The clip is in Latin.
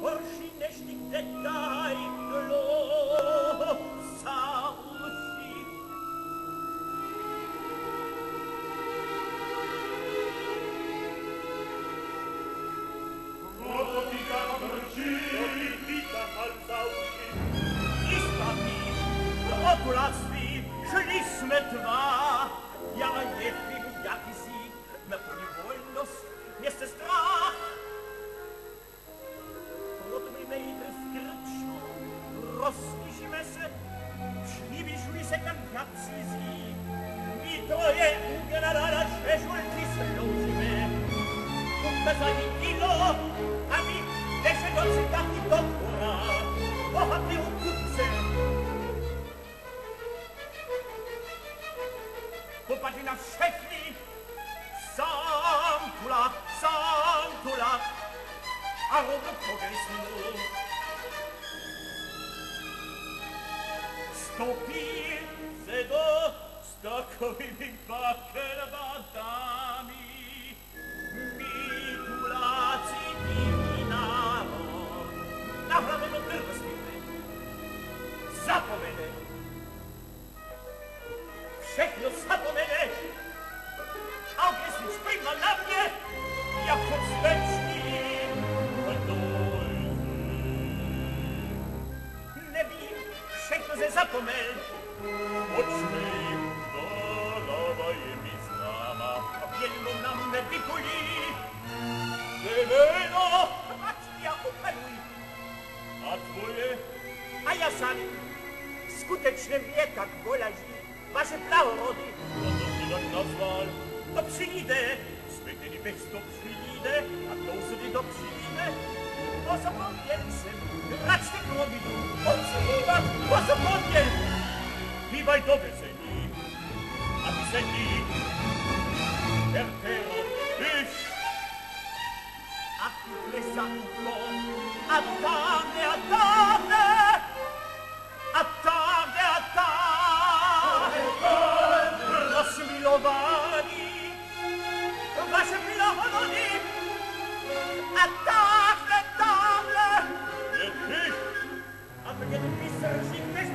Orchi nestig detta in glo kosmici messe, scibi sciuli se cancazzi si, mi troie ungera rara cesur tis lucime. Tutta sa di chilo, ami, esce dolce tanti doctora, o apri un puzze. Popatina scefni, sancula, sancula, a rodo pogeris minum, scompienze do sta in pacchera badami mi tu la civinaro napraveno per vestire zapomene všechno zapomeneš a když jsi spíš na mě, jako spenčí senza com'è Oczwimba lava je mi znama A pielmo nam ne pikuli Zeleno Patrzcie oka lui A tvoje A ja sam Skutecznym wiekach wola źli Wasze prawo rodi No to się tak nazwal To przyjdę Spytili bez to przyjdę A to usy do przyjdę To zapomnę vai dove sei lì? Ma ti sei lì? Per terra, ish! Attiplessa un po', attane, attane! Attane, attane! Lasciami l'ovani! Lasciami l'ovani! Attane, attane! E ish! Ah, perché tu mi sei